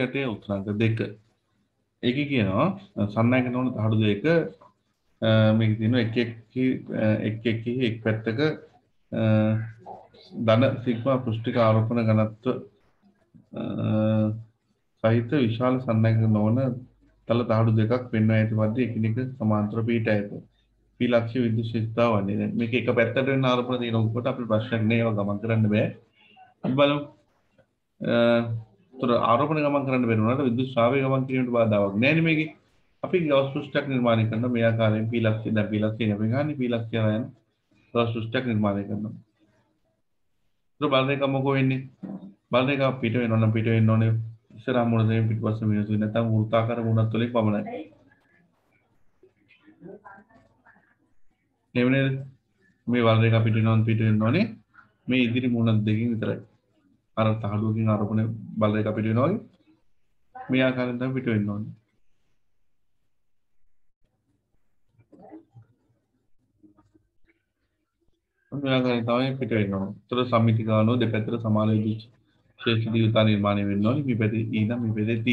යටේ උත්තරංක දෙක. ඒකේ කියනවා සන්නයක නොවන තහඩු දෙක මේක තියෙනවා එක එක එක එක එක් පැත්තක ධන සිග්මා පෘෂ්ඨික ආරෝපණ ඝනත්ව සහිත විශාල සන්නයක නොවන තල තහඩු දෙකක් පෙන්වා ඇති පරිදි එකිනෙක සමාන්තර පිහිටා ඇත. පී ලක්ෂ්‍ය විද්‍යුත් ශිෂ්ටතාව වන්නේ. දැන් මේක එක පැත්තට වෙන ආරෝපණ තියෙනකොට අපිට ප්‍රශ්නයක් නෑ ඒවා ගමන් කරන්න බෑ. අපි බලමු. තොර ආරෝපණ ගමන් කරන්න බැරි වුණාට විද්‍යුත් ශ්‍රාවය ගමන් කිරීමට බාධාවක් නෑනේ මේකේ. අපි ගවස් පෘෂ්ඨයක් නිර්මාණය කරනවා මේ ආකාරයෙන් පී ලක්ෂ්‍ය දැන් පී ලක්ෂ්‍ය නෙවෙයි ගන්න පී ලක්ෂ්‍ය යන ගවස් පෘෂ්ඨයක් නිර්මාණය කරනවා. ඒක බලන එක මොකෝ වෙන්නේ? බලන එක පිට වෙනවා නම් පිට වෙන්න ඕනේ ඉස්සරහා මුණ දෙමින් පිටිපස්ස මිනිස්සු නැත්නම් වෘත්තාකාර මුණත් වලින් පමණයි. එහෙම නේද? මේ වල දෙක පිට වෙනවා පිට වෙන්න ඕනේ මේ ඉදිරි මුණ දෙකකින් විතරයි. අර තහඩුවකින් ආරෝපණය බල දෙක පිට වෙනවා වගේ මේ ආකාරයෙන් තමයි පිට වෙන්න ඕනේ. මේ ආකාරයෙන් තමයි පිට වෙන්න ඕනේ. ඒතර සම්මිති ගානෝ දෙපැත්තට සමාන විදිහට ශේෂ දියුතා නිර්මාණය වෙන්න ඕනේ. මේ පැත්තේ E නම් මේ පැත්තේ T.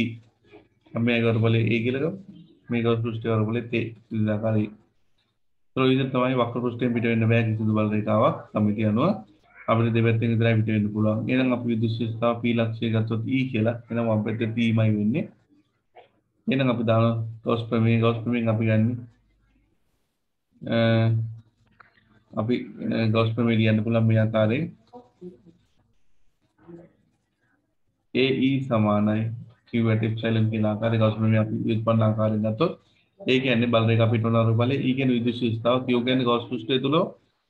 මේ ගරුපලේ A කියලා ගමු. මේ ගරු පෘෂ්ඨ ගරුපලේ T. ඉඳාකාරී. ඒතර විදිහට තමයි වක්‍ර පෘෂ්ඨයෙන් පිට වෙන්න බෑ කිසිදු බල රේඛාවක් සම්මිතිය අනුව අපිට දෙපැත්තෙන් විතරයි පිට වෙන්න පුළුවන්. එහෙනම් අපි විද්‍යුත් ශිෂ්ටතාව P ලක්ෂය ගත්තොත් E කියලා. එහෙනම් වම් පැත්තේ T මයි වෙන්නේ. එහෙනම් අපි දාන ගෝස් ප්‍රමේය ගෝස් ප්‍රමේයෙන් අපි ගන්නේ අපි ගෝස් ප්‍රමේය ලියන්න පුළුවන් මේ ආකාරයෙන් AE සමානයි q at epsilon කියන ආකාරයේ ගෞස් ප්‍රමේය අපි උත්පන්න ආකාරයෙන් ගත්තොත් ඒ කියන්නේ බල රේඛා පිටුනන බලය E කියන්නේ විද්‍යුත් ශිෂ්ටතාව q කියන්නේ ගෞස් පෘෂ්ඨය තුල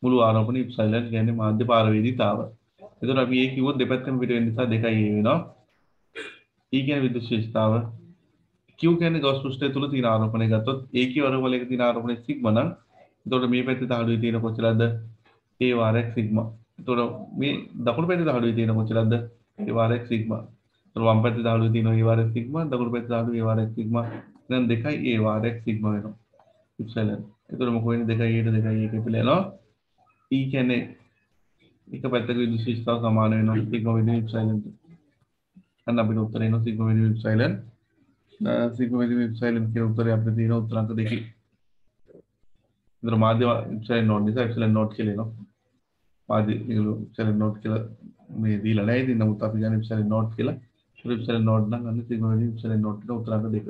මුළු ආරෝපණ epsilon කියන්නේ මාධ්‍ය පාරවේදීතාව. එතකොට අපි ඒ කිව්වොත් දෙපැත්තම පිට වෙන නිසා දෙකයි වෙනවා. E කියන්නේ විද්‍යුත් ශිෂ්ටතාව q කියන්නේ ගෞස් පෘෂ්ඨය තුල තියෙන ආරෝපණය ගත්තොත් AK වර්ගවලයක තියෙන ආරෝපණය සිග්මා නම් එතකොට මේ පැත්තේ තහඩුවේ තියෙන කොච්චරද? A වාරයක් සිග්මා. එතකොට මේ දකුණු පැත්තේ තහඩුවේ තියෙන කොච්චරද? A වාරයක් සිග්මා. වම් පැත්තේ දාළුවේ තියෙන ඒ වාරයක් සිග්මා දකුණු පැත්තේ දාළුවේ ඒ වාරයක් සිග්මා දැන් දෙකයි ඒ වාරයක් සිග්මා වෙනවා ඉප්සලන් එතකොට මොකෝ වෙන්නේ දෙකයි ඊට දෙකයි එක පිළ යනවා E කියන්නේ එක පැත්තක විද්‍යුත් ශිෂ්ටතාව සමාන වෙනවා. සිග්මා විදිහේ ඉප්සලන් අන්න අපිට උත්තරේ එනවා සිග්මා විදිහේ ඉප්සලන් සිග්මා විදිහේ ඉප්සලන් කියන උත්තරේ අපිට තියෙන උත්තර අංක දෙකයි ඉතින් මාධ්‍ය ඉප්සලන් නෝට් නිසා ඉප්සලන් නෝට් කියලා එනවා. මාධ්‍ය ඒගොල්ලෝ ඉප්සලන් නෝට් කියලා මේ දීලා නැහැ. ඉතින් නමුත් අපි ගන්න ඉප්සලන් නෝට් කියලා. ඉප්සලන් නෝට් නම් අන්න සිග්මා විදිහේ ඉප්සලන් නෝට් එක උත්තර අංක දෙක.